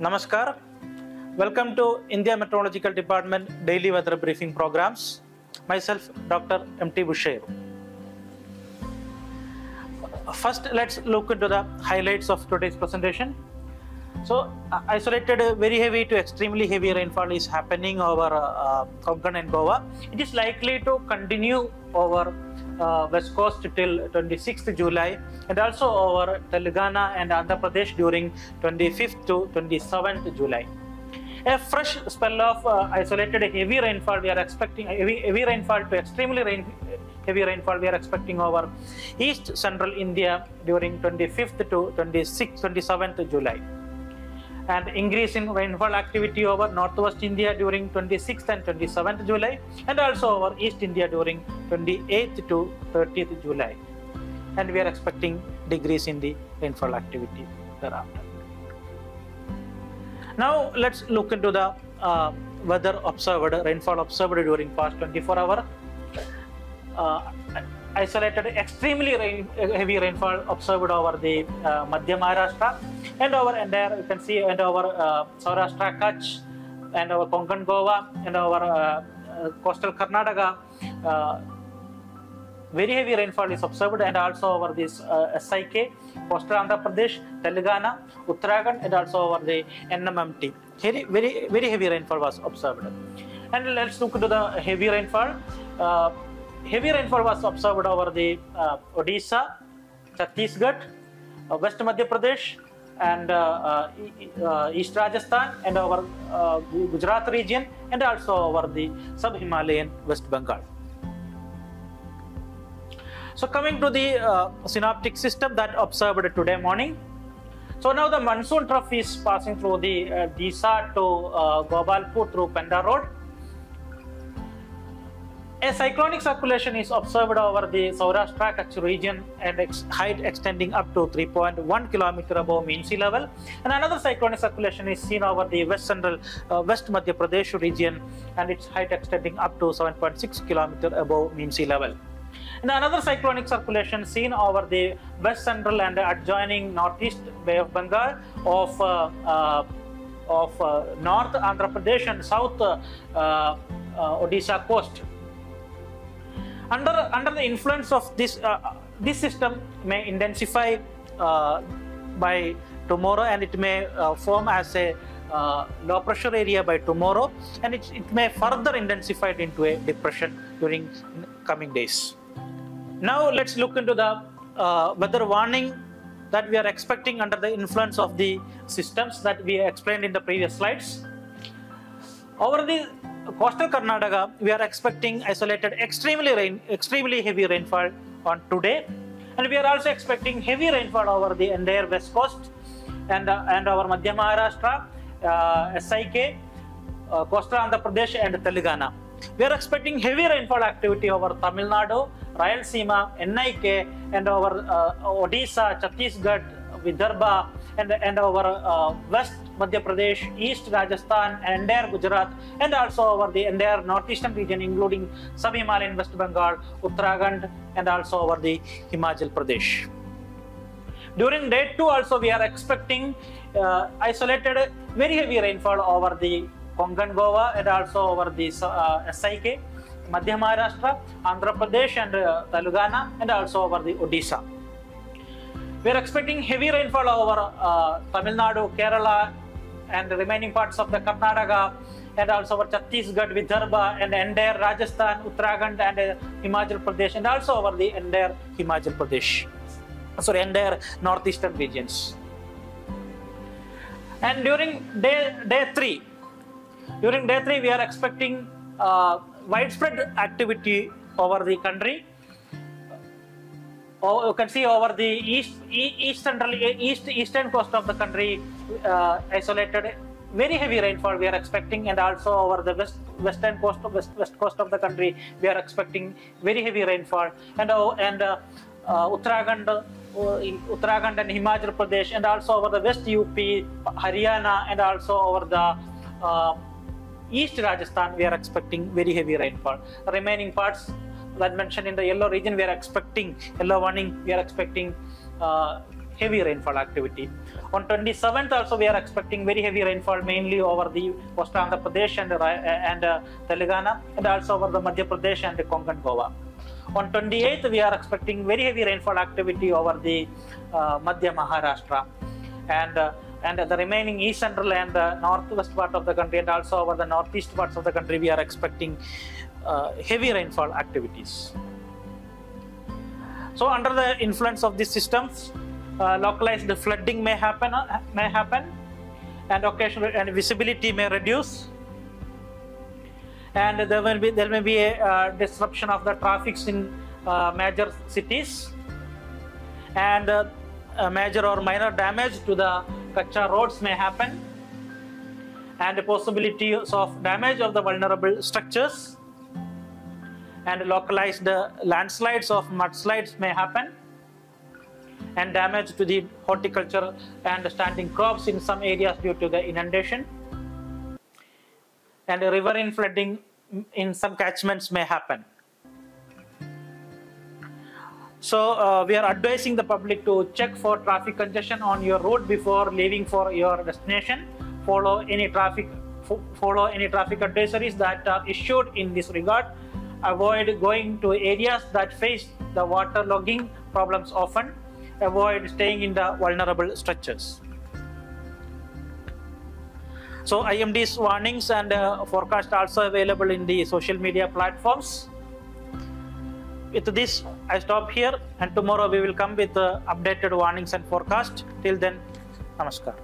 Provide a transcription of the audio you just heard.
Namaskar. Welcome to India Meteorological Department daily weather briefing programs. Myself, Dr. M.T. Bushair. First, let's look into the highlights of today's presentation. So, uh, isolated uh, very heavy to extremely heavy rainfall is happening over uh, Konkan and Goa. It is likely to continue over uh, west coast till 26th July and also over Telangana and Andhra Pradesh during 25th to 27th July. A fresh spell of uh, isolated heavy rainfall we are expecting heavy, heavy rainfall to extremely rain, heavy rainfall we are expecting over east central India during 25th to 26th 27th July and increase in rainfall activity over northwest India during 26th and 27th July and also over East India during 28th to 30th July. And we are expecting decrease in the rainfall activity thereafter. Now let's look into the uh, weather observed, rainfall observed during past 24 hour. Uh, isolated extremely rain, heavy rainfall observed over the uh, Madhya Maharashtra and over entire you can see and over uh, Saurashtra Kutch and over Konkan Goa and over uh, uh, coastal Karnataka. Uh, very heavy rainfall is observed and also over this uh, SIK, coastal Andhra Pradesh, Telangana, Uttarakhand and also over the NMMT. Very, very, very heavy rainfall was observed. And let's look into the heavy rainfall. Heavy rainfall was observed over the uh, Odisha, Chhattisgarh, uh, West Madhya Pradesh, and uh, uh, uh, East Rajasthan, and over Gujarat region, and also over the sub-Himalayan West Bengal. So coming to the synoptic system that observed today morning. So now the monsoon trough is passing through the uh, Deesa to uh, Gopalpur through Pendra Road. A cyclonic circulation is observed over the Saurashtra Kutch region and its height extending up to 3.1 kilometer above mean sea level. And another cyclonic circulation is seen over the west central uh, West Madhya Pradesh region and its height extending up to 7.6 kilometer above mean sea level. And another cyclonic circulation seen over the west central and adjoining northeast Bay of Bengal of uh, uh, of uh, North Andhra Pradesh and South uh, uh, Odisha coast under under the influence of this uh, this system may intensify uh, by tomorrow and it may uh, form as a uh, low pressure area by tomorrow and it, it may further intensify into a depression during coming days. Now let's look into the uh, weather warning that we are expecting under the influence of the systems that we explained in the previous slides. Over the coastal Karnataka, we are expecting isolated extremely rain, extremely heavy rainfall on today, and we are also expecting heavy rainfall over the entire west coast and uh, and our Madhya Maharashtra, uh, SIK, uh, coastal Andhra Pradesh, and Telangana. We are expecting heavy rainfall activity over Tamil Nadu, Rayalaseema, NIK, and over uh, Odisha, Chhattisgarh, Vidarbha, and, and over uh, West Madhya Pradesh, East Rajasthan, and entire Gujarat, and also over the entire northeastern region, including sub Himalayan West Bengal, Uttarakhand, and also over the Himachal Pradesh. During day two, also we are expecting uh, isolated very heavy rainfall over the Konkan Goa and also over the uh, SIK, Madhya Maharashtra, Andhra Pradesh, and uh, Telangana, and also over the Odisha. We are expecting heavy rainfall over uh, Tamil Nadu, Kerala, and the remaining parts of the Karnataka, and also over Chhattisgarh, Vidarbha, and entire Rajasthan, Uttarakhand, and uh, Himachal Pradesh, and also over the entire Himachal Pradesh. Sorry, entire northeastern regions. And during day day three, during day three, we are expecting uh, widespread activity over the country oh, you can see over the east east central east eastern coast of the country uh, isolated. Very heavy rainfall we are expecting and also over the west western coast of west, west coast of the country we are expecting very heavy rainfall. And uh, and uh, uh, Uttarakhand uh, Uttarakhand and Himachal Pradesh and also over the west UP Haryana and also over the uh, east Rajasthan we are expecting very heavy rainfall. Remaining parts that mentioned in the yellow region we are expecting yellow warning we are expecting uh, heavy rainfall activity. On 27th also we are expecting very heavy rainfall mainly over the West Andhra Pradesh and, and uh, Telangana and also over the Madhya Pradesh and the Konkan Goa. On 28th we are expecting very heavy rainfall activity over the uh, Madhya Maharashtra and uh, and the remaining east central and the northwest part of the country and also over the northeast parts of the country we are expecting uh, heavy rainfall activities. So under the influence of these systems, uh, localized flooding may happen, uh, may happen, and occasional and visibility may reduce, and there will be there may be a uh, disruption of the traffics in uh, major cities, and uh, major or minor damage to the kacha roads may happen, and the possibilities of damage of the vulnerable structures and localized landslides of mudslides may happen and damage to the horticulture and standing crops in some areas due to the inundation. And riverine flooding in some catchments may happen so uh, we are advising the public to check for traffic congestion on your road before leaving for your destination follow any traffic follow any traffic advisories that are issued in this regard avoid going to areas that face the water logging problems often, avoid staying in the vulnerable structures. So IMD's warnings and uh, forecast also available in the social media platforms. With this, I stop here and tomorrow we will come with uh, updated warnings and forecast. Till then, namaskar.